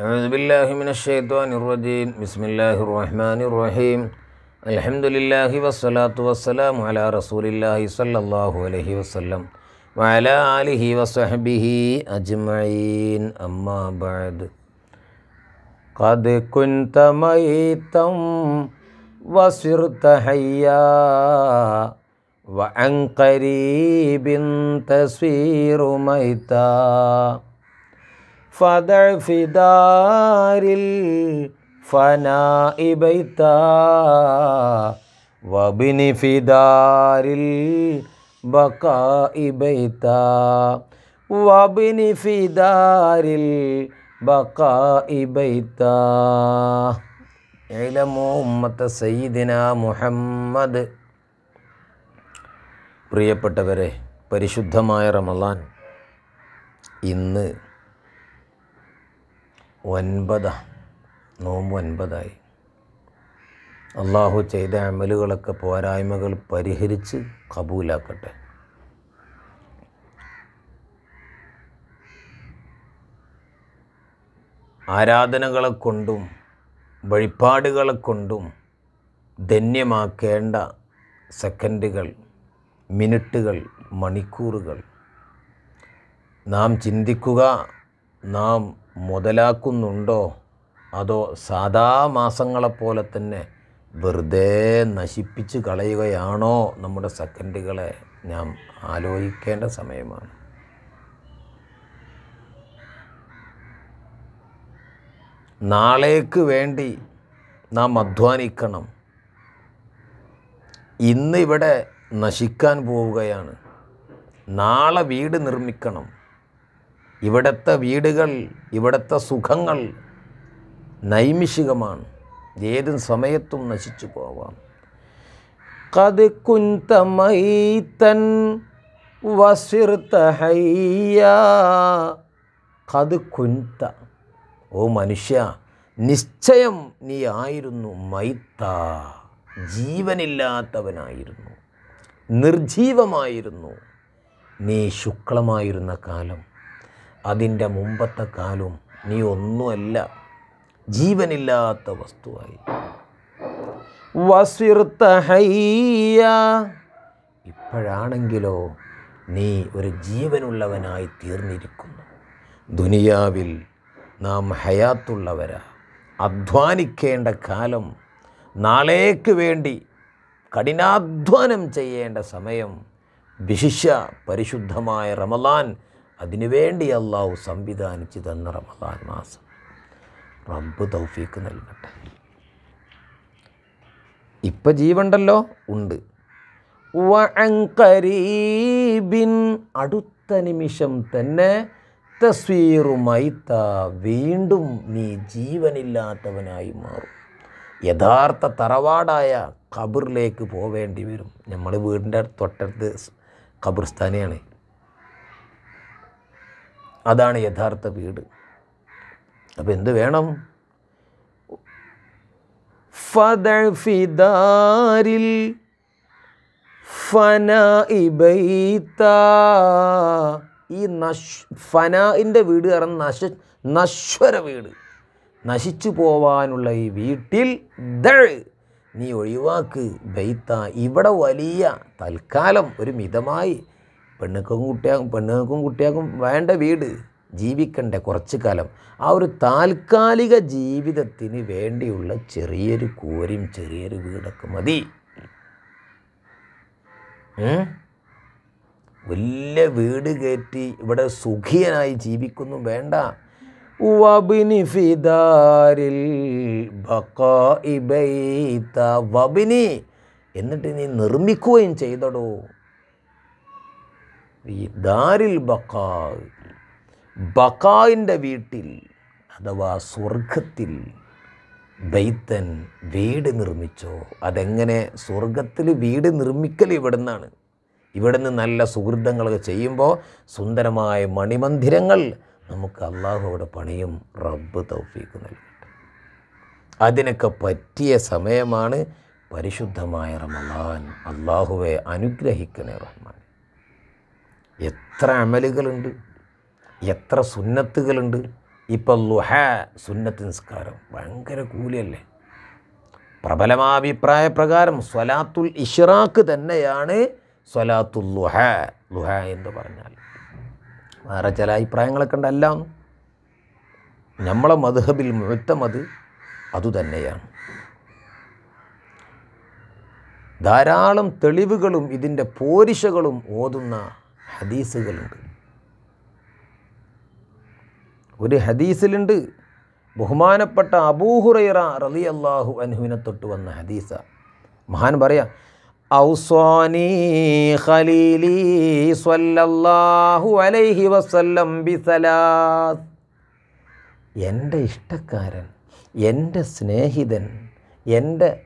أعوذ بالله من الشيطان الرجيم بسم الله الرحمن الرحيم الحمد لله والصلاة والسلام على رسول الله صلى الله عليه وسلم وعلى آله وصحبه أجمعين أما بعد قد كنت ميتا وصرت حيا وعن قريب تصير ميتا فدع في دار الفناء بيتا وابن في دار البقاء بيتا وابن في دار البقاء بيتا اعلموا أمة سيدنا മുഹമ്മദ് പ്രിയപ്പെട്ടവരെ പരിശുദ്ധമായ റമലാൻ ഇന്ന് ഒൻപതാ. നോമ്പ് ഒൻപതായി. അള്ളാഹു ചെയ്ത അമലുകളൊക്കെ പോരായ്മകൾ പരിഹരിച്ച് കബൂലാക്കട്ടെ. ആരാധനകളെ കൊണ്ടും വഴിപാടുകളെ കൊണ്ടും ധന്യമാക്കേണ്ട സെക്കൻഡുകൾ മിനിറ്റുകൾ മണിക്കൂറുകൾ. നാം ചിന്തിക്കുക നാം മുതലാക്കുന്നുണ്ടോ? അതോ സാധാ മാസങ്ങളെപ്പോലെ തന്നെ വെറുതെ നശിപ്പിച്ച് കളയുകയാണോ? നമ്മുടെ സെക്കൻഡുകളെ നാം ആലോചിക്കേണ്ട സമയമാണ്. നാളേക്ക് വേണ്ടി നാം അധ്വാനിക്കണം. ഇന്ന് ഇവിടെ നശിക്കാൻ പോവുകയാണ്. നാളെ വീട് നിർമ്മിക്കണം. ഇവിടുത്തെ വീടുകൾ ഇവിടുത്തെ സുഖങ്ങൾ നൈമിഷികമാണ്. ഏത് സമയത്തും നശിച്ചു പോവാം. കത് ഹയ്യ. കത് കുന്ത. ഓ മനുഷ്യ നിശ്ചയം നീ ആയിരുന്നു മൈത്ത. ജീവനില്ലാത്തവനായിരുന്നു. നിർജീവമായിരുന്നു. നീ ശുക്ലമായിരുന്ന കാലം. അതിന്റെ മുമ്പത്തെ കാലം നീ ഒന്നുമല്ല ജീവനില്ലാത്ത വസ്തുവായി. ഇപ്പോഴാണെങ്കിലോ നീ ഒരു ജീവനുള്ളവനായി തീർന്നിരിക്കുന്നു. ദുനിയാവിൽ നാം ഹയാത്തുള്ളവരാ. അധ്വാനിക്കേണ്ട കാലം നാളേക്ക് വേണ്ടി കഠിനാധ്വാനം ചെയ്യേണ്ട സമയം വിശിഷ്യ പരിശുദ്ധമായ റമലാൻ അതിനുവേണ്ടി അള്ളാഹു സംവിധാനിച്ച് തന്ന റമദാൻ മാസം. റബ്ബ് തൗഫീക്ക് നൽകട്ടെ. ഇപ്പം ജീവണ്ടല്ലോ? ഉണ്ട്. അടുത്ത നിമിഷം തന്നെ തസ്വീറുമൈത്ത വീണ്ടും നീ ജീവനില്ലാത്തവനായി മാറും. യഥാർത്ഥ തറവാടായ ഖബറിലേക്ക് പോവേണ്ടി വരും. നമ്മൾ വീടിന്റെ തൊട്ടടുത്ത് ഖബർസ്ഥാനെയാണ്. അതാണ് യഥാർത്ഥ വീട്. അപ്പം എന്ത് വേണം? ഫദഫിദാരിൽ ഇബൈത്ത ഈ നശ് ഫനാന്റെ വീട് കാരണം നശ നശ്വര വീട്. നശിച്ചു പോവാനുള്ള ഈ വീട്ടിൽ ദഴ് നീ ഒഴിവാക്ക്. ബൈത്ത ഇവിടെ വലിയ തൽക്കാലം ഒരു മിതമായി പെണ്ണുക്കും കുട്ടിയാക്കും പെണ്ണുങ്ങൾക്കും കുട്ടിയാക്കും വേണ്ട വീട്. ജീവിക്കണ്ട കുറച്ച് കാലം. ആ ഒരു താൽക്കാലിക ജീവിതത്തിന് വേണ്ടിയുള്ള ചെറിയൊരു കൂരയും ചെറിയൊരു വീടൊക്കെ മതി? വലിയ വീട് കയറ്റി ഇവിടെ സുഖിയനായി ജീവിക്കുന്നു വേണ്ട. വബിനി. എന്നിട്ട് നീ നിർമ്മിക്കുകയും ചെയ്തടോ. ഈ ദാരിൽ ബക്കാ ബക്കായിന്റെ വീട്ടിൽ അഥവാ സ്വർഗത്തിൽ ബൈത്തൻ വീട് നിർമ്മിച്ചോ അതെങ്ങനെ സ്വർഗത്തിൽ വീട് നിർമ്മിക്കൽ ഇവിടെ നിന്നാണ് ഇവിടെ നിന്ന് നല്ല സുഹൃത്തങ്ങളൊക്കെ ചെയ്യുമ്പോൾ സുന്ദരമായ മണിമന്ദിരങ്ങൾ നമുക്ക് അള്ളാഹുവിടെ പണിയും റബ്ബ് തൗഫീക്ക് നൽകട്ടെ. അതിനൊക്കെ പറ്റിയ സമയമാണ് പരിശുദ്ധമായ റമലാൻ അള്ളാഹുവെ അനുഗ്രഹിക്കണേ റഹ്മാൻ. എത്ര അമലുകളുണ്ട് എത്ര സുന്നത്തുകളുണ്ട്. ഇപ്പൊ ലുഹ സുന്നത്ത് നിസ്കാരം ഭയങ്കര കൂലിയല്ലേ? പ്രബലമാഭിപ്രായ പ്രകാരം സ്വലാത്തുൽ ഇഷ്റാഖ് തന്നെയാണ് സ്വലാത്തുൽ ലുഹ. ലുഹ എന്ന് പറഞ്ഞാൽ വേറെ ചില അഭിപ്രായങ്ങളൊക്കെ ഉണ്ടല്ല നമ്മളെ മധുഹബിൽ മുഴുത്തമത് അതുതന്നെയാണ് ധാരാളം തെളിവുകളും ഇതിന്റെ പോരിശകളും ഓതുന്ന ഹദീസുകളുണ്ട്. ഒരു ഹദീസിലുണ്ട്. ബഹുമാനപ്പെട്ട അബൂഹുറൈറ റലി അള്ളാഹു അനുവിനെ തൊട്ട് വന്ന ഹദീസ. മഹാൻ പറയാ ഖലീലി അലൈഹി വസല്ലം ബിസലാസ്. എന്റെ ഇഷ്ടക്കാരൻ എന്റെ സ്നേഹിതൻ എന്റെ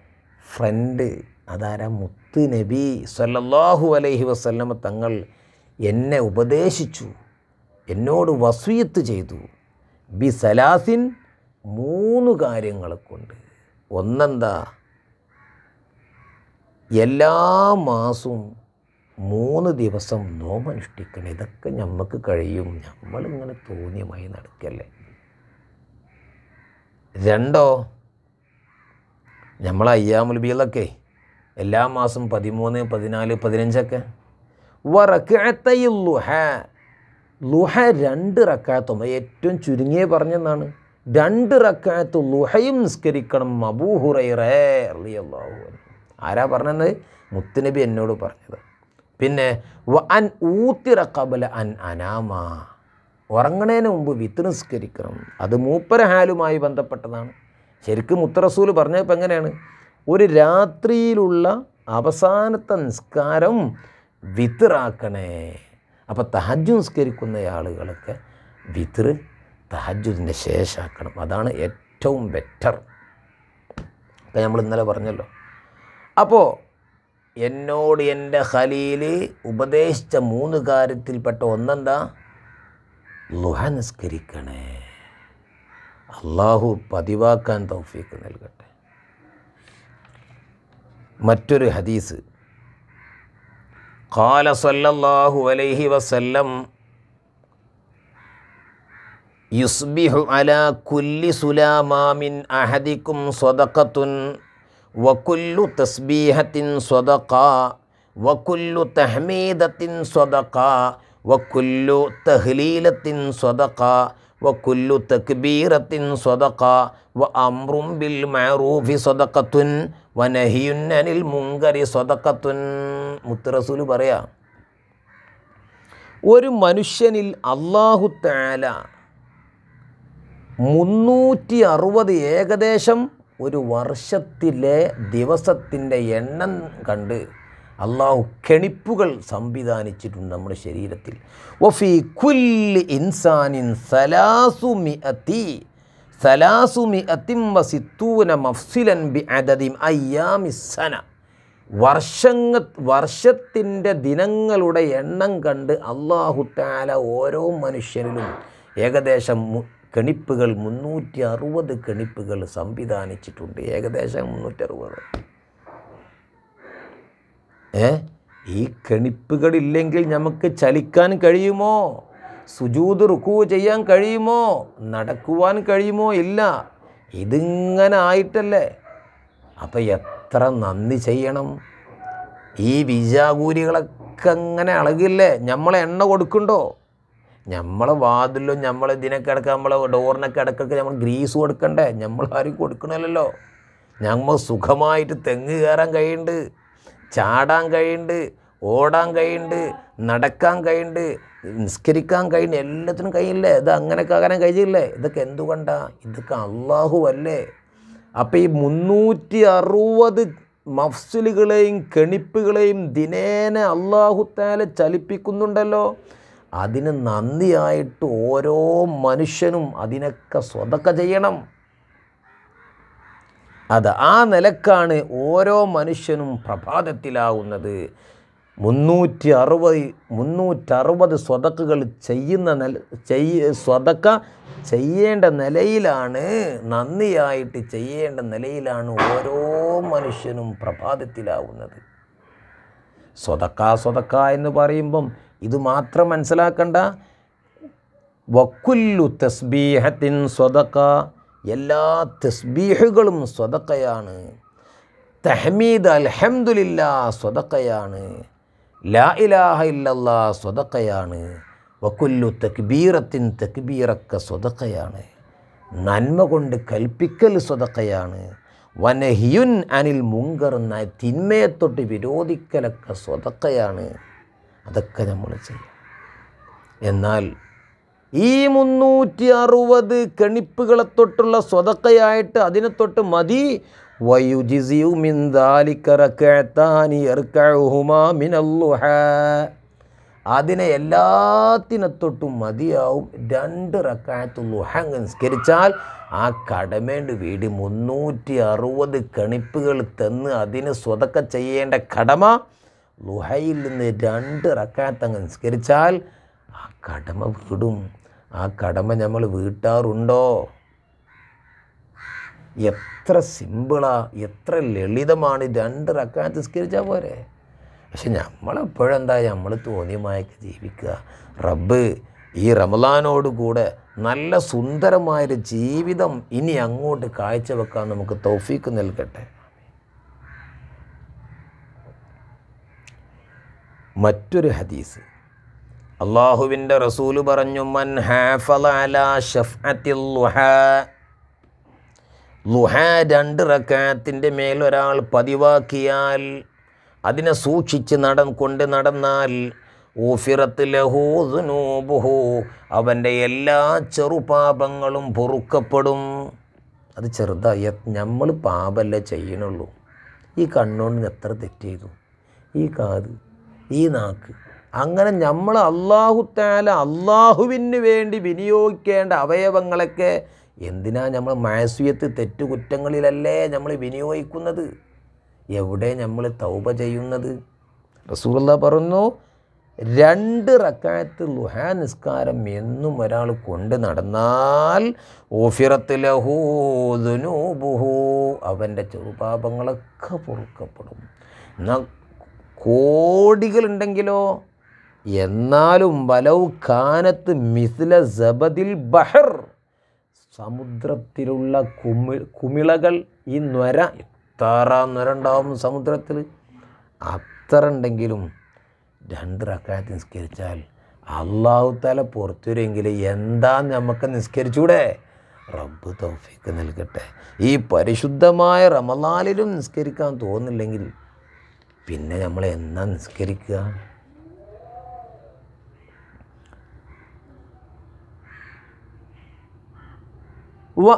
ഫ്രണ്ട് അതാരാ മുത്ത് നബി സല്ലല്ലാഹു അലൈഹി വസല്ലം തങ്ങൾ എന്നെ ഉപദേശിച്ചു എന്നോട് വസൂയത്ത് ചെയ്തു. ബി സലാസിൻ മൂന്ന് കാര്യങ്ങൾ കൊണ്ട്. ഒന്നെന്താ? എല്ലാ മാസവും മൂന്ന് ദിവസം നോമനുഷ്ഠിക്കണം ഇതൊക്കെ നമുക്ക് കഴിയും. നമ്മളിങ്ങനെ തോന്നിയമായി നടക്കല്ലേ? രണ്ടോ? നമ്മൾ അയ്യാമുൽ ബീലൊക്കെ എല്ലാ മാസം പതിമൂന്ന് പതിനാല് പതിനഞ്ചൊക്കെ വറക്കത്തയിൽ ലുഹ. ലുഹ രണ്ട് റക്കാത്തും. ഏറ്റവും ചുരുങ്ങിയ പറഞ്ഞെന്നാണ്. രണ്ട് റക്കാത്ത് ലുഹയും നിസ്കരിക്കണം. അബൂഹുറൈറേ റളിയല്ലാഹു അൻഹു. ആരാ പറഞ്ഞത്? മുത്തുനബി എന്നോട് പറഞ്ഞത്. പിന്നെ വ അൻ ഊത്തിറ കബല അൻ അനാമ. ഉറങ്ങണേന് മുമ്പ് വിത്ത് നിസ്കരിക്കണം. അത് മൂപ്പര ഹാലുമായി ബന്ധപ്പെട്ടതാണ്. ശരിക്കും മുത്തറസൂൽ പറഞ്ഞപ്പോൾ എങ്ങനെയാണ്? ഒരു രാത്രിയിലുള്ള അവസാനത്തെ നിസ്കാരം വിത്തിറാക്കണേ അപ്പോൾ തഹജ് നിസ്കരിക്കുന്ന ആളുകളൊക്കെ വിത്തറ് തഹജുദിന്റെ ശേഷമാക്കണം അതാണ് ഏറ്റവും ബെറ്റർ ഇപ്പം നമ്മൾ ഇന്നലെ പറഞ്ഞല്ലോ. അപ്പോൾ എന്നോട് എന്റെ ഖലീൽ ഉപദേശിച്ച മൂന്ന് കാര്യത്തിൽപ്പെട്ട ഒന്നെന്താ? ലുഹ നിസ്കരിക്കണേ. അള്ളാഹു പതിവാക്കാൻ തൗഫീക്ക് നൽകട്ടെ. മറ്റൊരു ഹദീസ് ഖാല സല്ലല്ലാഹു അലൈഹി വസല്ലം യുസ്ബിഹു അലാ കുല്ലി സുലാമാമിൻ അഹദിക്കും സ്വതക്കത്തുൻ വക്കുല്ലു തസ്ബീഹത്തിൻ സ്വതക്ക വക്കുല്ലു തഹ്മീദത്തിൻ സ്വതക്ക വക്കുല്ലു തഹ്ലീലത്തിൻ സ്വതക്ക വക്കുല്ലു തക്ബീറത്തിൻ സ്വതക്ക വ അമ്രും ബിൽ മഅറൂഫി സ്വതക്കത്തുൻ വ നഹിയുൻ അനിൽ മുങ്കരി സ്വതക്കത്തുൻ. മുത്തറസൂൽ പറയാ ഒരു മനുഷ്യനിൽ അള്ളാഹു താല മുന്നൂറ്റി അറുപത് ഏകദേശം ഒരു വർഷത്തിലെ ദിവസത്തിന്റെ എണ്ണം കണ്ട് അള്ളാഹു കെണിപ്പുകൾ സംവിധാനിച്ചിട്ടുണ്ട് നമ്മുടെ ശരീരത്തിൽ. ഒഫി കുല്ലി ഇൻസാനിൻ സലാസുമി അത്തി സലാസുമി മഫ്സിലൻ വർഷങ്ങ വർഷത്തിന്റെ ദിനങ്ങളുടെ എണ്ണം കണ്ട് അള്ളാഹു താല ഓരോ മനുഷ്യരിലും ഏകദേശം കെണിപ്പുകൾ മുന്നൂറ്റി അറുപത് കെണിപ്പുകൾ സംവിധാനിച്ചിട്ടുണ്ട്. ഏകദേശം മുന്നൂറ്റി അറുപത് ഏ? ഈ കെണിപ്പുകളില്ലെങ്കിൽ നമുക്ക് ചലിക്കാൻ കഴിയുമോ? സുജൂത് റുക്കു ചെയ്യാൻ കഴിയുമോ? നടക്കുവാൻ കഴിയുമോ? ഇല്ല. ഇതിങ്ങനെ ആയിട്ടല്ലേ അപ്പം എത്ര നന്ദി ചെയ്യണം. ഈ വിജാകൂരികളൊക്കെ അങ്ങനെ അളകില്ലേ? നമ്മളെ എണ്ണ കൊടുക്കണ്ടോ നമ്മളെ വാതിലും നമ്മളെ ഇതിനൊക്കെ അടക്കം നമ്മളെ ഡോറിനൊക്കെ അടക്കൊക്കെ നമ്മൾ ഗ്രീസ് കൊടുക്കണ്ടേ? നമ്മൾ ആരും കൊടുക്കണമല്ലോ നമ്മൾ സുഖമായിട്ട് തെങ്ങ് കയറാൻ കഴിയുന്നുണ്ട് ചാടാൻ കഴിയുന്നുണ്ട് ഓടാൻ കഴിയുന്നുണ്ട് നടക്കാൻ കഴിയുന്നുണ്ട്. നിസ്കരിക്കാൻ കഴിഞ്ഞ എല്ലാത്തിനും കഴിയില്ലേ ഇത് അങ്ങനെയൊക്കെ ആകാൻ കഴിയില്ലേ? ഇതൊക്കെ എന്തുകൊണ്ടാ? ഇതൊക്കെ അള്ളാഹു അല്ലേ? അപ്പം ഈ മുന്നൂറ്റി അറുപത് മഫ്സുലുകളെയും കെണിപ്പുകളെയും ദിനേന അള്ളാഹുത്താലെ ചലിപ്പിക്കുന്നുണ്ടല്ലോ. അതിന് നന്ദിയായിട്ട് ഓരോ മനുഷ്യനും അതിനൊക്കെ സ്വതക്ക ചെയ്യണം. അത് ആ നിലക്കാണ് ഓരോ മനുഷ്യനും പ്രഭാതത്തിലാവുന്നത്. മുന്നൂറ്റി അറുപത് മുന്നൂറ്ററുപത് സ്വതക്കുകൾ ചെയ്യുന്ന നില ചെയ്യ സ്വതക്ക ചെയ്യേണ്ട നിലയിലാണ് നന്ദിയായിട്ട് ചെയ്യേണ്ട നിലയിലാണ് ഓരോ മനുഷ്യനും പ്രഭാതത്തിലാവുന്നത്. സ്വതക്ക സ്വതക്ക എന്ന് പറയുമ്പം ഇത് മാത്രം മനസ്സിലാക്കണ്ട. വക്കുല്ലു തസ്ബീഹത്തിൻ സ്വതക്ക എല്ലാ തസ്ബീഹുകളും സ്വതക്കയാണ്. തഹമീദ് അൽഹംദുലില്ലാ സ്വതക്കയാണ്. ലാ ഇലാഹ ഇല്ലല്ലാ സ്വതക്കയാണ് വക്കുല്ലു തക്ബീറത്തിൻ തക്ബീറക്ക സ്വതക്കയാണ് നന്മ കൊണ്ട് കൽപ്പിക്കൽ സ്വതക്കയാണ് വനഹിയുൻ അനിൽ മുങ്കർ തിന്മയെ തൊട്ട് വിരോധിക്കലൊക്കെ സ്വതക്കയാണ് അതൊക്കെ നമ്മൾ ചെയ്യും. എന്നാൽ ഈ മുന്നൂറ്റി അറുപത് കണിപ്പുകളെ തൊട്ടുള്ള സ്വതക്കയായിട്ട് അതിനെ തൊട്ട് മതി. അതിനെ എല്ലാത്തിനെ തൊട്ടും മതിയാവും രണ്ട് റക്കായത്ത് ലുഹ നിസ്കരിച്ചാൽ ആ കടമേണ്ട് വീട് മുന്നൂറ്റി അറുപത് കണിപ്പുകൾ തന്ന് അതിന് സ്വതക്ക ചെയ്യേണ്ട കടമ ലുഹയിൽ നിന്ന് രണ്ട് റക്കായത്ത് അങ്ങ് നിസ്കരിച്ചാൽ ആ കടമ വീടും. ആ കടമ നമ്മൾ വീട്ടാറുണ്ടോ? എത്ര സിമ്പിളാണ് എത്ര ലളിതമാണ് രണ്ട് റക്കാത്ത് നിസ്കരിച്ചാൽ പോരെ. പക്ഷെ നമ്മളെപ്പോഴെന്താ നമ്മൾ തോന്നിയമായൊക്കെ ജീവിക്കുക. റബ്ബ് ഈ റമലാനോട് കൂടെ നല്ല സുന്ദരമായൊരു ജീവിതം ഇനി അങ്ങോട്ട് കാഴ്ചവെക്കാൻ നമുക്ക് തൗഫീക്ക് നൽകട്ടെ. മറ്റൊരു ഹദീസ്. അള്ളാഹുവിന്റെ റസൂൽ പറഞ്ഞു മൻ ഹാഫള അലാ ഷഫ്അത്തിൽ ലുഹാ രണ്ട് റക്കാത്തിന്റെ ഒരാൾ പതിവാക്കിയാൽ അതിനെ സൂക്ഷിച്ച് നടൻ കൊണ്ട് നടന്നാൽ ഊഫിറത്ത് ലഹൂനൂബുഹു അവന്റെ എല്ലാ ചെറുപാപങ്ങളും പൊറുക്കപ്പെടും. അത് ചെറുതായി നമ്മൾ പാപല്ലേ ചെയ്യണുള്ളൂ. ഈ കണ്ണുകൊണ്ട് എത്ര തെറ്റ് ചെയ്തു ഈ കാത് ഈ നാക്ക്. അങ്ങനെ നമ്മൾ അള്ളാഹുത്താല അള്ളാഹുവിന് വേണ്ടി വിനിയോഗിക്കേണ്ട അവയവങ്ങളൊക്കെ എന്തിനാ നമ്മൾ മാസ്വിയത്ത് തെറ്റുകുറ്റങ്ങളിലല്ലേ നമ്മൾ വിനിയോഗിക്കുന്നത്? എവിടെ നമ്മൾ തൗബ ചെയ്യുന്നത്? റസൂള്ള പറഞ്ഞു രണ്ട് റക്കായത്ത് ലുഹാ നിസ്കാരം എന്നും ഒരാൾ കൊണ്ട് നടന്നാൽ ഓഫിറത്ത് ലഹൂദുനൂബുഹു അവന്റെ ചെറുപാപങ്ങളൊക്കെ പൊറുക്കപ്പെടും. എന്നാൽ കോടികളുണ്ടെങ്കിലോ? എന്നാലും വലവ് കാനത്ത് മിസ്ല ജബദിൽ ബഹർ. സമുദ്രത്തിലുള്ള കുമി കുമിളകൾ ഈ നൊര എത്ര നൊര ഉണ്ടാവും സമുദ്രത്തിൽ അത്ര ഉണ്ടെങ്കിലും രണ്ട് റക്കായത്ത് നിസ്കരിച്ചാൽ അള്ളാഹു തല പുറത്തുവരെങ്കിൽ എന്താ നമുക്ക് നിസ്കരിച്ചൂടെ? റബ്ബ് തൗഫീക്ക് നൽകട്ടെ. ഈ പരിശുദ്ധമായ റമലാലിലും നിസ്കരിക്കാൻ തോന്നില്ലെങ്കിൽ പിന്നെ നമ്മൾ എന്നാ നിസ്കരിക്കുക? വ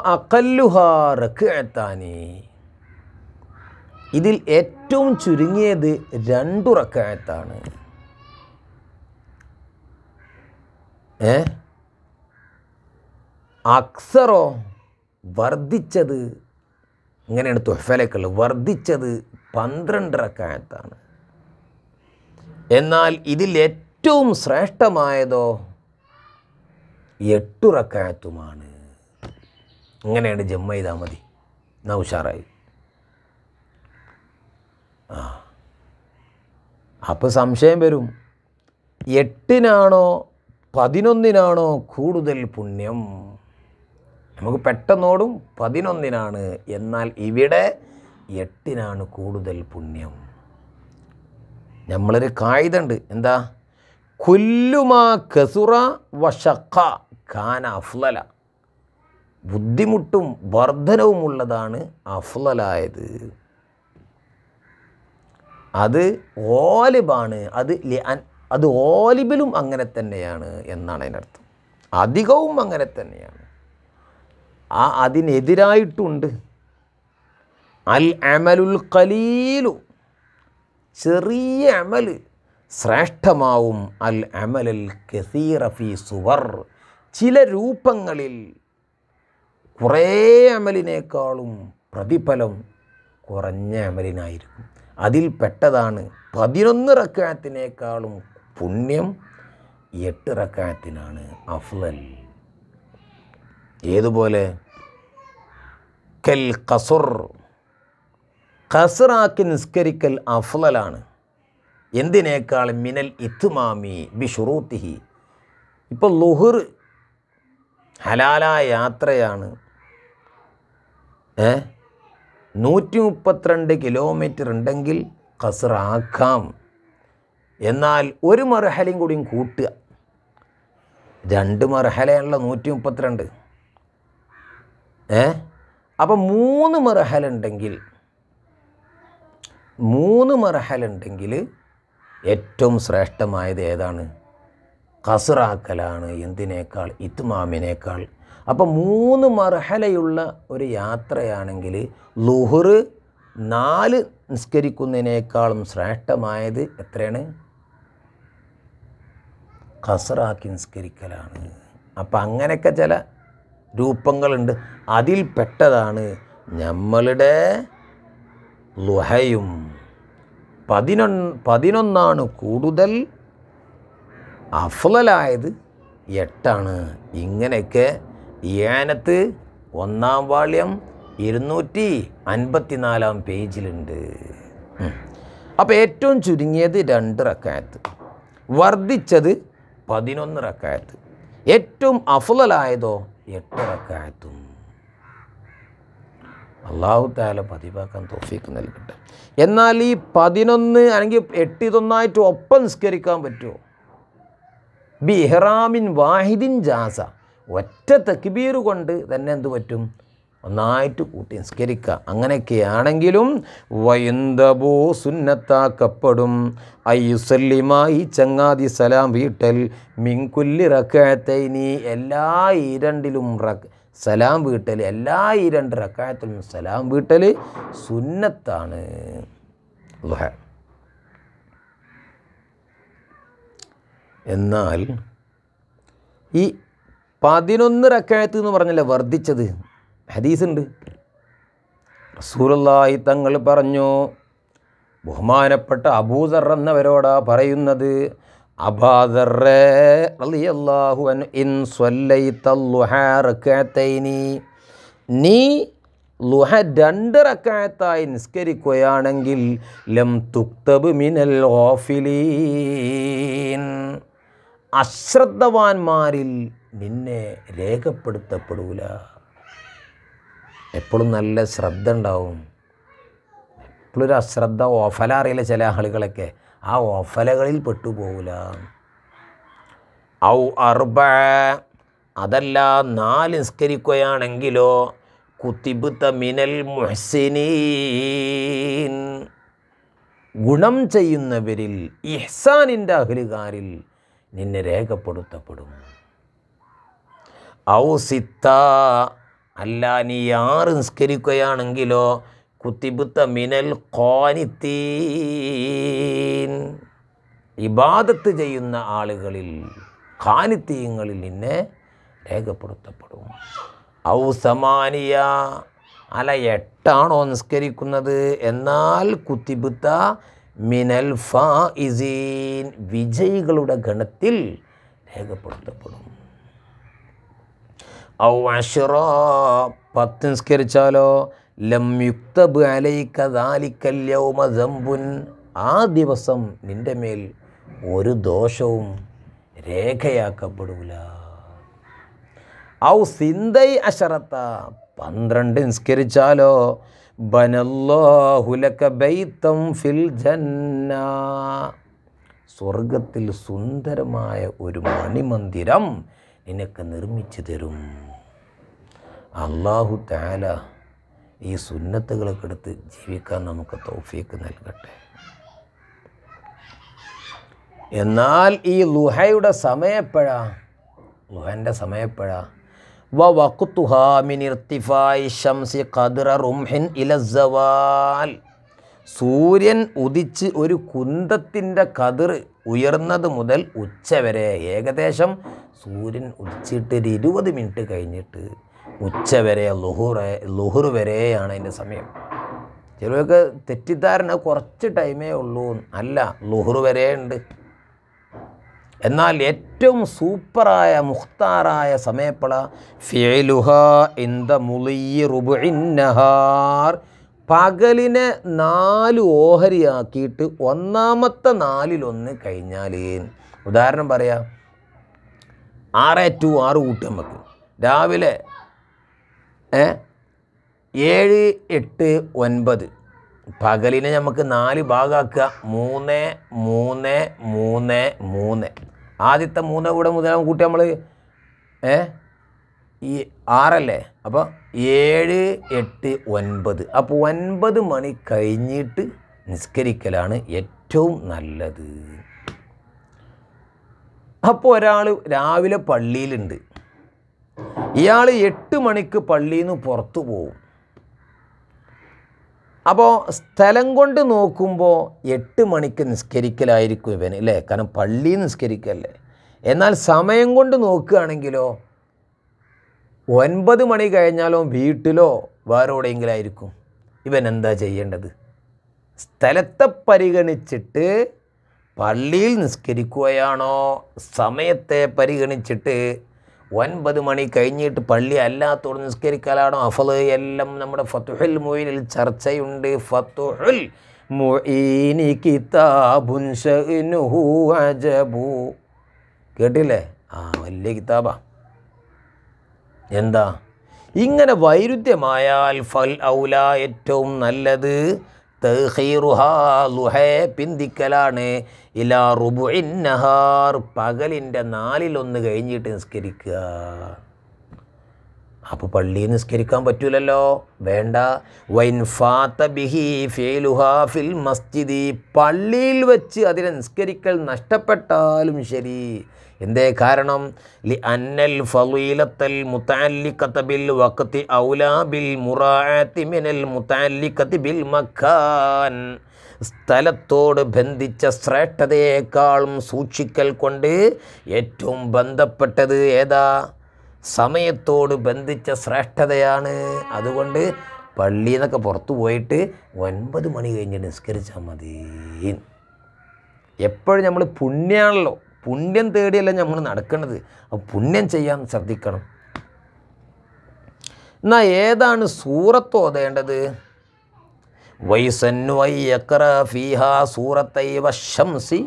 ഇതിൽ ഏറ്റവും ചുരുങ്ങിയത് രണ്ടു റക്കായത്താണ് ഏ? അക്സറോ വർദ്ധിച്ചത് ഇങ്ങനെയാണ് തുഹഫലേക്കുള്ളത് വർദ്ധിച്ചത് പന്ത്രണ്ട് റക്കായത്താണ് എന്നാൽ ഇതിൽ ഏറ്റവും ശ്രേഷ്ഠമായതോ എട്ടു ഇങ്ങനെയാണ് ജമ്മ ചെയ്താൽ മതി. എന്നാൽ ഉഷാറായി. ആ. അപ്പോൾ സംശയം വരും. എട്ടിനാണോ പതിനൊന്നിനാണോ കൂടുതൽ പുണ്യം? നമുക്ക് പെട്ടെന്നോടും പതിനൊന്നിനാണ്. എന്നാൽ ഇവിടെ എട്ടിനാണ് കൂടുതൽ പുണ്യം. നമ്മളൊരു കായുതണ്ട് എന്താ? കുല്ലുമാ കസുറ വഷക്ക ഖാന അഫ്ലല. ബുദ്ധിമുട്ടും വർധനവുമുള്ളതാണ് അഫ്ലലായത് അത് ഓലിബാണ് അത് അത് ഓലിബിലും അങ്ങനെ തന്നെയാണ് എന്നാണ് അതിനർത്ഥം അധികവും അങ്ങനെ തന്നെയാണ്. ആ അതിനെതിരായിട്ടുണ്ട്. അൽ അമലുൽ കലീലു ചെറിയ അമൽ ശ്രേഷ്ഠമാവും. അൽ അമലൽ കസീറഫി സുവർ. ചില രൂപങ്ങളിൽ കുറേ അമലിനേക്കാളും പ്രതിഫലം കുറഞ്ഞ അമലിനായിരിക്കും. അതിൽ പെട്ടതാണ് പതിനൊന്ന് റക്കാത്തിനേക്കാളും പുണ്യം എട്ട് റക്കാത്തിനാണ് അഫ്ലൽ. ഏതുപോലെ? കൽ കസുർ ഖസറാക്കി നിസ്കരിക്കൽ അഫ്ലലാണ്. എന്തിനേക്കാൾ മിനൽ ഇത്തുമാമി ബി ഷുറൂത്തിഹി ഇപ്പോൾ ലുഹുർ ഹലാലായ യാത്രയാണ് നൂറ്റി മുപ്പത്തിരണ്ട് കിലോമീറ്റർ ഉണ്ടെങ്കിൽ കസറാക്കാം എന്നാൽ ഒരു മർഹലയും കൂടിയും കൂട്ടുക. രണ്ട് മർഹലയാണല്ലോ നൂറ്റി മുപ്പത്തിരണ്ട് ഏ? അപ്പം മൂന്ന് മർഹല ഉണ്ടെങ്കിൽ മൂന്ന് മർഹല ഉണ്ടെങ്കിൽ ഏറ്റവും ശ്രേഷ്ഠമായത് ഏതാണ്? കസറാക്കലാണ് എന്തിനേക്കാൾ? ഇത്മാമിനേക്കാൾ. അപ്പം മൂന്ന് മർഹലയുള്ള ഒരു യാത്രയാണെങ്കിൽ ലുഹർ നാല് നിസ്കരിക്കുന്നതിനേക്കാളും ശ്രേഷ്ഠമായത് എത്രയാണ്? കസറാക്കി നിസ്കരിക്കലാണ്. അപ്പം അങ്ങനെയൊക്കെ ചില രൂപങ്ങളുണ്ട്. അതിൽ പെട്ടതാണ് നമ്മളുടെ ലുഹയും. പതിനൊന്ന് പതിനൊന്നാണ് കൂടുതൽ അഫ്ലലായത് എട്ടാണ്. ഇങ്ങനെയൊക്കെ ഏനത്ത് ഒന്നാം വാള്യം ഇരുന്നൂറ്റി അൻപത്തിനാലാം പേജിലുണ്ട്. അപ്പോൾ ഏറ്റവും ചുരുങ്ങിയത് രണ്ട് റക്കായത്ത്. വർദ്ധിച്ചത് പതിനൊന്ന് റക്കായത്ത്. ഏറ്റവും അഫുലായതോ എട്ട് റക്കായത്തും. അള്ളാഹു താല പതിവാക്കാൻ തോഫീക്ക് നൽകട്ടെ. എന്നാൽ ഈ പതിനൊന്ന് അല്ലെങ്കിൽ എട്ട് ഇതൊന്നായിട്ട് ഒപ്പം നിസ്കരിക്കാൻ പറ്റുമോ? ബിഹ്റാമിൻ വാഹിദിൻ ജാസ. ഒറ്റ തക്ബീർ കൊണ്ട് തന്നെ എന്തു പറ്റും? ഒന്നായിട്ട് കൂട്ടി നിസ്കരിക്കുക. അങ്ങനെയൊക്കെയാണെങ്കിലും വയന്തബോ സുന്നത്താക്കപ്പെടും. അയ്യുസല്ലിമ ഈ ചങ്ങാതി സലാം വീട്ടൽ. മിങ്കുല്ലി റക്കായത്തൈനി എല്ലാ ഇരണ്ടിലും രണ്ടിലും റക്ക് സലാം വീട്ടൽ. എല്ലാ ഈ രണ്ട് റക്കായത്തിലും സലാം വീട്ടൽ സുന്നത്താണ്. എന്നാൽ ഈ പതിനൊന്ന് റക്കായത്ത് എന്ന് പറഞ്ഞല്ലേ വർദ്ധിച്ചത്? ഹദീസുണ്ട്. റസൂലുള്ളാഹി തങ്ങൾ പറഞ്ഞു ബഹുമാനപ്പെട്ട അബൂദർ എന്നവരോടാ പറയുന്നത് നീ ലുഹ രണ്ട് റക്കായത്തായി നിസ്കരിക്കുകയാണെങ്കിൽ ലം തുക്തബ് മിനൽ ഓഫിലീൻ അശ്രദ്ധവാന്മാരിൽ നിന്നെ രേഖപ്പെടുത്തപ്പെടൂല. എപ്പോഴും നല്ല ശ്രദ്ധ ഉണ്ടാവും. എപ്പോഴും ഒരു അശ്രദ്ധ ഓഫല അറിയില്ല ചില ആളുകളൊക്കെ. ആ ഓഫലകളിൽ പെട്ടുപോകില്ല ഔ അർബ അതല്ല നാല് നിസ്കരിക്കുകയാണെങ്കിലോ കുത്തിബുത്ത മിനൽ മുഹ്സിനീൻ. ഗുണം ചെയ്യുന്നവരിൽ ഇഹ്സാനിന്റെ അഹലുകാരിൽ നിന്നെ രേഖപ്പെടുത്തപ്പെടും. ഔ സിത്ത അല്ല നീ ആറ് നിസ്കരിക്കുകയാണെങ്കിലോ കുത്തിബുത്ത മിനൽ കോനിത്തീൻ ഇബാദത്ത് ചെയ്യുന്ന ആളുകളിൽ കാനിത്തീയങ്ങളിൽ നിന്നെ രേഖപ്പെടുത്തപ്പെടും. ഔ സമാനിയ അല എട്ടാണോ നിസ്കരിക്കുന്നത്? എന്നാൽ കുത്തിബുത്ത മിനൽ ഫാ ഇസീൻ വിജയികളുടെ ഗണത്തിൽ രേഖപ്പെടുത്തപ്പെടും. ഔ അഷറോ പത്ത് നിസ്കരിച്ചാലോ ലം യുക്തബ് അലൈക ദാലിക്കൽ യൗമ ദംബുൻ. ആ ദിവസം നിന്റെ മേൽ ഒരു ദോഷവും രേഖയാക്കപ്പെടൂല. ഔ സിന്തൈ അഷറത്ത പന്ത്രണ്ട് നിസ്കരിച്ചാലോ? ഫിൽ ജന്ന. സ്വർഗത്തിൽ സുന്ദരമായ ഒരു മണിമന്ദിരം നിനക്ക് നിർമ്മിച്ചു തരും. അള്ളാഹു താല ഈ സുന്നത്തുകളൊക്കെ എടുത്ത് ജീവിക്കാൻ നമുക്ക് തൗഫീക്ക് നൽകട്ടെ. എന്നാൽ ഈ ലുഹയുടെ സമയപ്പോഴാ? ലുഹന്റെ സമയപ്പോഴാ? വ ഷംസി ഖദ്റ റുംഹിൻ ഇല സവാൽ സൂര്യൻ ഉദിച്ച് ഒരു കുന്തത്തിന്റെ കതിർ ഉയർന്നത് മുതൽ ഉച്ച വരെ. ഏകദേശം സൂര്യൻ ഉദിച്ചിട്ട് ഒരു ഇരുപത് മിനിറ്റ് കഴിഞ്ഞിട്ട് ഉച്ച വരെ ലുഹുറ ലുഹുർ വരെയാണ് അതിന്റെ സമയം. ചിലവർക്ക് തെറ്റിദ്ധാരണ കുറച്ച് ടൈമേ ഉള്ളൂ. അല്ല ലുഹുർ വരെ ഉണ്ട്. എന്നാൽ ഏറ്റവും സൂപ്പറായ മുഖ്താറായ സമയപ്പള ഫിലുഹ ഇന്ത മുളിയ റുബുഇന്നഹാർ പകലിനെ നാല് ഓഹരിയാക്കിയിട്ട് ഒന്നാമത്തെ നാലിലൊന്ന് കഴിഞ്ഞാൽ ഉദാഹരണം പറയാം ആറ് ടു ആറ് കൂട്ടി നമുക്ക് രാവിലെ ഏഴ് എട്ട് ഒൻപത്. പകലിനെ നമുക്ക് നാല് ഭാഗമാക്കുക മൂന്ന് മൂന്ന് മൂന്ന് മൂന്ന്. ആദ്യത്തെ മൂന്ന് ഇവിടെ മുതൽ കൂട്ടി നമ്മൾ ഏ ഈ ആറല്ലേ? അപ്പോൾ ഏഴ് എട്ട് ഒൻപത്. അപ്പോൾ ഒൻപത് മണി കഴിഞ്ഞിട്ട് നിസ്കരിക്കലാണ് ഏറ്റവും നല്ലത്. അപ്പോൾ ഒരാൾ രാവിലെ പള്ളിയിലുണ്ട്. ഇയാൾ എട്ട് മണിക്ക് പള്ളിയിൽ നിന്ന് പുറത്തു പോവും. അപ്പോൾ സ്ഥലം കൊണ്ട് നോക്കുമ്പോൾ എട്ട് മണിക്ക് നിസ്കരിക്കലായിരിക്കും ഇവൻ അല്ലേ? കാരണം പള്ളിയിൽ നിസ്കരിക്കല്ലേ? എന്നാൽ സമയം കൊണ്ട് നോക്കുകയാണെങ്കിലോ ഒൻപത് മണി കഴിഞ്ഞാലോ വീട്ടിലോ വേറെ എവിടെയെങ്കിലും ആയിരിക്കും. ഇവൻ എന്താ ചെയ്യേണ്ടത്? സ്ഥലത്തെ പരിഗണിച്ചിട്ട് പള്ളിയിൽ നിസ്കരിക്കുകയാണോ? സമയത്തെ പരിഗണിച്ചിട്ട് ഒൻപത് മണി കഴിഞ്ഞിട്ട് പള്ളി അല്ലാത്തോട് നിസ്കരിക്കലാണോ? അഫൽ എല്ലാം നമ്മുടെ ഫത്തുഹുൽ മൊയിനിൽ ചർച്ചയുണ്ട്. ഫത്തുഹുൽ മൊയിനി കിതാബുൻ കേട്ടില്ലേ? ആ വലിയ കിതാബാ. എന്താ? ഇങ്ങനെ വൈരുദ്ധ്യമായാൽ ഫൽ ഔല ഏറ്റവും നല്ലത്. പിന്തിക്കലാണ്. ഇലാ റുബുഇൻ നഹാർ. പകലിന്റെ നാലിലൊന്ന് കഴിഞ്ഞിട്ട് നിസ്കരിക്കുക. അപ്പോൾ പള്ളിയിൽ നിസ്കരിക്കാൻ പറ്റൂലല്ലോ. വേണ്ട. വൈൻ ഫാത്ത ബിഹി ഫേലുഹാ ഫിൽ മസ്ജിദി. പള്ളിയിൽ വെച്ച് അതിനെ നിസ്കരിക്കൽ നഷ്ടപ്പെട്ടാലും ശരി. എന്തേ കാരണം? ലി അന്നൽ ഫലീലത്തൽ മുത്താലിക്കത്ത് ബിൽ വക്കത്തി ഔലാ ബിൽ മുറാഅത്തി മിനൽ മുത്തല്ലിക്കത്തി ബിൽ മക്കാൻ സ്ഥലത്തോട് ബന്ധിച്ച ശ്രേഷ്ഠതയേക്കാളും സൂക്ഷിക്കൽ കൊണ്ട് ഏറ്റവും ബന്ധപ്പെട്ടത് ഏതാ? സമയത്തോട് ബന്ധിച്ച ശ്രേഷ്ഠതയാണ്. അതുകൊണ്ട് പള്ളിയിൽ നിന്നൊക്കെ പുറത്തു പോയിട്ട് ഒൻപത് മണി കഴിഞ്ഞ് നിസ്കരിച്ചാൽ മതി. എപ്പോഴും നമ്മൾ പുണ്യമാണല്ലോ പുണ്യം തേടിയല്ല നമ്മൾ നടക്കുന്നത് അപ്പോൾ പുണ്യം ചെയ്യാൻ ശ്രദ്ധിക്കണം. എന്നാൽ ഏതാണ് സൂറത്ത് ഓതേണ്ടത്? സൂറത്തൈ വശംസി.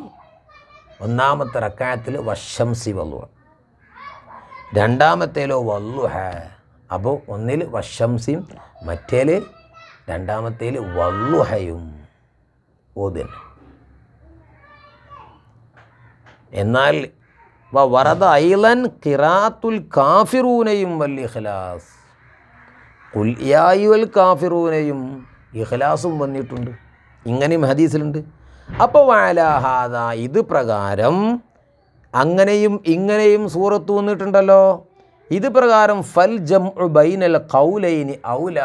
ഒന്നാമത്തെ റക്കായത്തിൽ വശംസി വല്ലുഹ രണ്ടാമത്തേലോ വല്ലുഹ അപ്പോൾ ഒന്നിൽ വശംസിയും മറ്റേൽ രണ്ടാമത്തേൽ വല്ലുഹയും ഓതിന് എന്നാൽ വറദ ഐലൻ കിറാത്തുൽ കാഫിറൂനയും വൽ ഇഖ്ലാസ്. കുൽയായുൽ കാഫിറൂനയും ഇഖ്ലാസും വന്നിട്ടുണ്ട്. ഇങ്ങനെയും ഹദീസിലുണ്ട്. അപ്പോൾ വാലാഹാദ ഇത് പ്രകാരം അങ്ങനെയും ഇങ്ങനെയും സൂറത്ത് വന്നിട്ടുണ്ടല്ലോ. ഇത് പ്രകാരം ഫൽ ജം ബൈനൽ കൗലൈനി ഔല.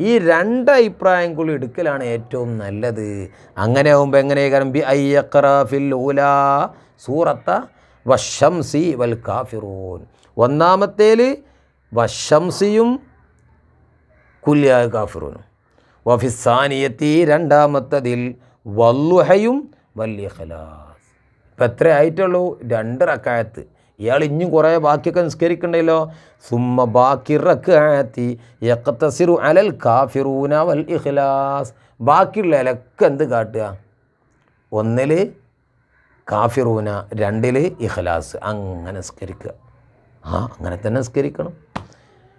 ഈ രണ്ട് അഭിപ്രായം കൂടി എടുക്കലാണ് ഏറ്റവും നല്ലത്. അങ്ങനെ ആകുമ്പോൾ എങ്ങനെ കാരണം ബി അയ്യഖറ ഫിൽ ഊല. സൂറത്ത വശംസി വൽ കാഫിറൂൻ. ഒന്നാമത്തേൽ വശംസിയും കുല്യായ കാഫിറൂനും. വഫിസാനിയത്തി രണ്ടാമത്തതിൽ വല്ലുഹയും വല്യ ഖലാസ്. ഇപ്പം എത്ര ആയിട്ടുള്ളൂ? രണ്ട് റക്കായത്ത്. ഇയാൾ ഇഞ്ഞും കുറേ ബാക്കിയൊക്കെ നിസ്കരിക്കണ്ടല്ലോ? സുമ്മ ബാക്കി റക്കായത്തി യക്കത്തസിറു അലൽ കാഫിറൂന വൽ ഇഖ്ലാസ്. ബാക്കിയുള്ള ഇലക്ക് എന്ത് കാട്ടുക? ഒന്നിൽ കാഫിറൂന രണ്ടിൽ ഇഖ്ലാസ്. അങ്ങനെ നിസ്കരിക്കുക. ആ അങ്ങനെ തന്നെ സ്കരിക്കണം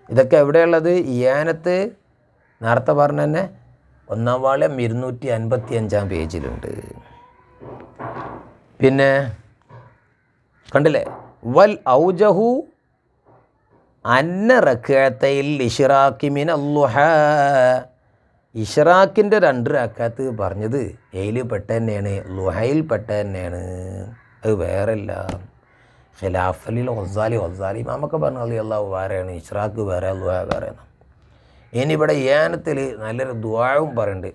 ഇതൊക്കെ എവിടെയുള്ളത്? ഇയാനത്ത് നേരത്തെ പറഞ്ഞ തന്നെ ഒന്നാം വാള്യം ഇരുന്നൂറ്റി അൻപത്തി അഞ്ചാം പേജിലുണ്ട്. പിന്നെ കണ്ടില്ലേ? വൽ ഔജഹു അന്ന റക്കഴത്തയിൽ ഇഷിറാക്കിമിൻ അല്ലുഹ ഇഷറാക്കിന്റെ രണ്ട് റക്കാത്ത് പറഞ്ഞത് എയിൽ പെട്ട തന്നെയാണ് ലുഹയിൽ പെട്ട തന്നെയാണ് അത് വേറെല്ല. ഖിലാഫലിൽ ഒസാലി ഒസാലി മാമൊക്കെ പറഞ്ഞു അള്ളി അള്ളാഹു വേറെയാണ് ഇഷ്റാഖ് വേറെ ലുഹ വേറെ ഇനി ഇവിടെ ഏനത്തിൽ നല്ലൊരു ദ്വാവും പറയുന്നുണ്ട്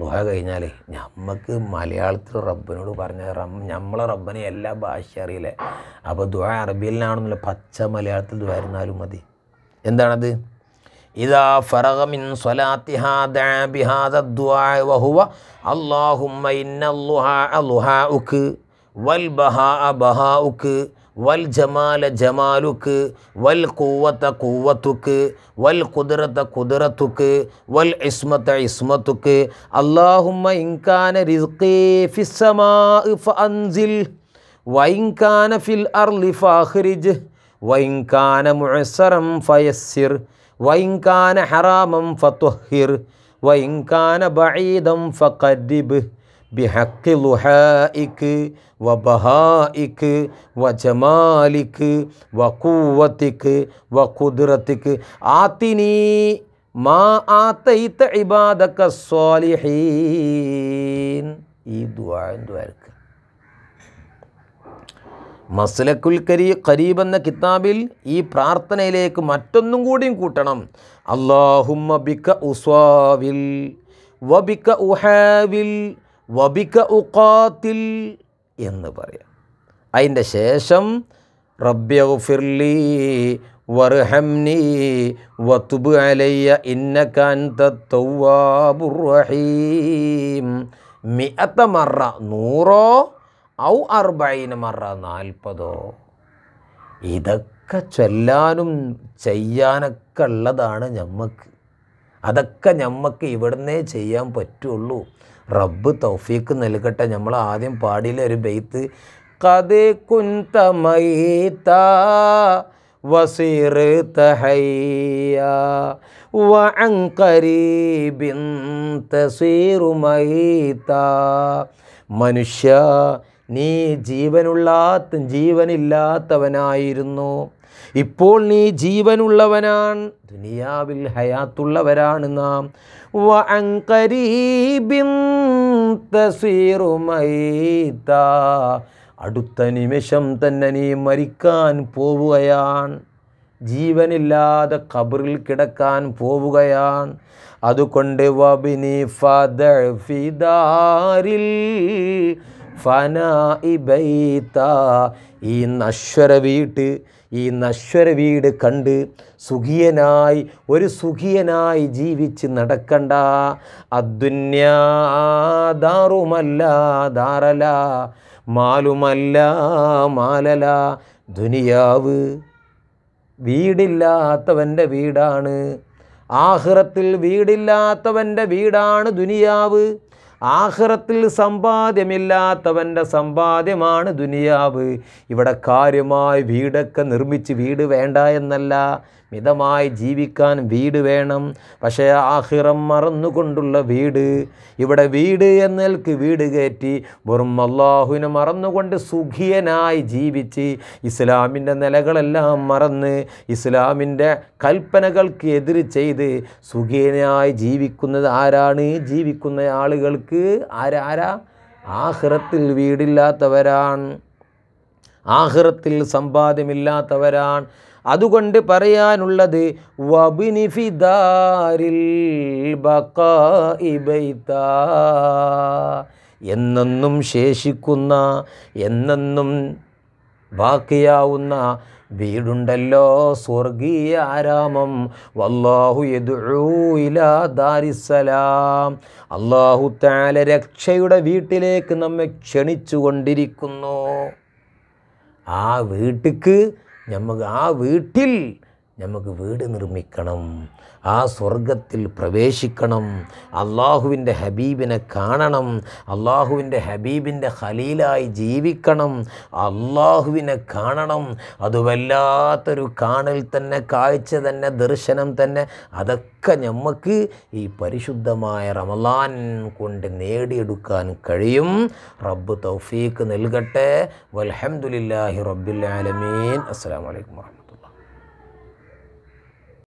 ലുഹ കഴിഞ്ഞാൽ നമുക്ക് മലയാളത്തിൽ റബ്ബിനോട് പറഞ്ഞ റം നമ്മളെ റബ്ബനെ എല്ലാ ഭാഷ അറിയില്ലേ? അപ്പോൾ ദ്വാ അറബിയിലാണെന്നുള്ള പച്ച മലയാളത്തിൽ ദ്വാരുന്നാലും മതി. എന്താണത്? إذا فرغ من صلاتها دعا بهذا الدعاء وهو اللهم إن اللها لهاؤك والبهاء بهاؤك والجمال جمالك والقوة قوتك والقدرة قدرتك والعصمة عصمتك اللهم إن كان رزقي في السماء فأنزل وإن كان في الأرض فأخرجه وإن كان معسرا فيسر വൈങ്കാന ഹറാമം ഫത്വഹിർ വൈങ്കാന ബഈദം ഫഖരിബ് ബിഹക്കി ലുഹായിക്ക് വബഹായിക്ക് വജമാലിക്ക് വക്കൂവത്തിക്ക് വക്കുതിറത്തിക്ക് ആത്തിനീ മാ ആത്തൈത്ത ഇബാദക്ക സ്വാലിഹീൻ. ഈ ദ്വാരക്ക് മസ്ലക്കുൽ കരീ ഖരീബ് എന്ന കിതാബിൽ ഈ പ്രാർത്ഥനയിലേക്ക് മറ്റൊന്നും കൂടിയും കൂട്ടണം. അള്ളാഹുമ്മ ബിക ഉസ്വാവിൽ വബിക ഉഹാവിൽ വബിക ഉഖാത്തിൽ എന്ന് പറയാം. അതിന്റെ ശേഷം റബ്യഫിർലി വർഹംനി വത്തുബ് അലയ്യ ഇന്നക്കാൻ തൗവാബുറഹീം മിഅത്തമറ നൂറോ ഔ അർബൈന മറ നാൽപ്പതോ? ഇതൊക്കെ ചൊല്ലാനും ചെയ്യാനൊക്കെ ഉള്ളതാണ് ഞമ്മക്ക്. അതൊക്കെ ഞമ്മക്ക് ഇവിടുന്നേ ചെയ്യാൻ പറ്റുള്ളൂ. റബ്ബ് തൗഫീക്ക് നൽകട്ടെ. നമ്മൾ ആദ്യം പാടിയിലെ ഒരു ബെയ്ത്ത് കഥ കുന്ത മൈത വസീർ തഹയ്യ വഅൻ ഖരീബിൻ തസീറു മൈത. മനുഷ്യ നീ ജീവനുള്ള ജീവനില്ലാത്തവനായിരുന്നു. ഇപ്പോൾ നീ ജീവനുള്ളവനാണ് ദുനിയാവിൽ ഹയാത്തുള്ളവരാണ് നാം. അടുത്ത നിമിഷം തന്നെ നീ മരിക്കാൻ പോവുകയാണ്. ജീവനില്ലാതെ കബറിൽ കിടക്കാൻ പോവുകയാണ്. അതുകൊണ്ട് വബിനി ഫിദാരിൽ ഫനാഇ ബൈത്ത ഈ നശ്വര വീട്ട് ഈ നശ്വര വീട് കണ്ട് സുഖിയനായി ഒരു സുഖിയനായി ജീവിച്ച് നടക്കണ്ട. അദ്ദുന്യാദാറുമല്ല ദാറല മാലുമല്ല മാലല. ദുനിയാവ് വീടില്ലാത്തവന്റെ വീടാണ്. ആഹ്റത്തിൽ വീടില്ലാത്തവന്റെ വീടാണ് ദുനിയാവ്. ആഹ്റത്തിൽ സമ്പാദ്യമില്ലാത്തവന്റെ സമ്പാദ്യമാണ് ദുനിയാവ്. ഇവിടെ കാര്യമായി വീടൊക്കെ നിർമ്മിച്ച് വീട് വേണ്ട എന്നല്ല. മിതമായി ജീവിക്കാൻ വീട് വേണം. പക്ഷേ ആഹിറം മറന്നുകൊണ്ടുള്ള വീട് ഇവിടെ വീട് എന്നേൽക്ക് വീട് കയറ്റി വെറും അള്ളാഹുവിനെ മറന്നുകൊണ്ട് സുഖിയനായി ജീവിച്ച് ഇസ്ലാമിന്റെ നിലകളെല്ലാം മറന്ന് ഇസ്ലാമിന്റെ കൽപ്പനകൾക്ക് എതിര് ചെയ്ത് സുഖിയനായി ജീവിക്കുന്നത് ആരാണ്? ജീവിക്കുന്ന ആളുകൾക്ക് ആരാരാ ആഹിറത്തിൽ വീടില്ലാത്തവരാണ്. ആഹിറത്തിൽ സമ്പാദ്യമില്ലാത്തവരാണ്. അതുകൊണ്ട് പറയാനുള്ളത് വബിനിഫിദാരിൽ ബൈതാ എന്നെന്നും ശേഷിക്കുന്ന എന്നെന്നും ബാക്കിയാവുന്ന വീടുണ്ടല്ലോ സ്വർഗീയ ആരാമം. വല്ലാഹു ദാരിസലാം അള്ളാഹു താല രക്ഷയുടെ വീട്ടിലേക്ക് നമ്മെ ക്ഷണിച്ചു കൊണ്ടിരിക്കുന്നു ആ വീട്ടിക്ക് നമുക്ക് ആ വീട്ടിൽ നമുക്ക് വീട് നിർമ്മിക്കണം. ആ സ്വർഗത്തിൽ പ്രവേശിക്കണം. അള്ളാഹുവിന്റെ ഹബീബിനെ കാണണം. അള്ളാഹുവിന്റെ ഹബീബിന്റെ ഖലീലായി ജീവിക്കണം. അള്ളാഹുവിനെ കാണണം. അത് വല്ലാത്തൊരു കാണൽ തന്നെ കാഴ്ച തന്നെ ദർശനം തന്നെ. അതൊക്കെ നമുക്ക് ഈ പരിശുദ്ധമായ റമലാൻ കൊണ്ട് നേടിയെടുക്കാൻ കഴിയും. റബ്ബ് തൗഫീക്ക് നൽകട്ടെ. വൽഹംദുലില്ലാഹി റബ്ബിൽ അസ്സാം അലൈക്കും വറഹ്മത്തുള്ളാഹി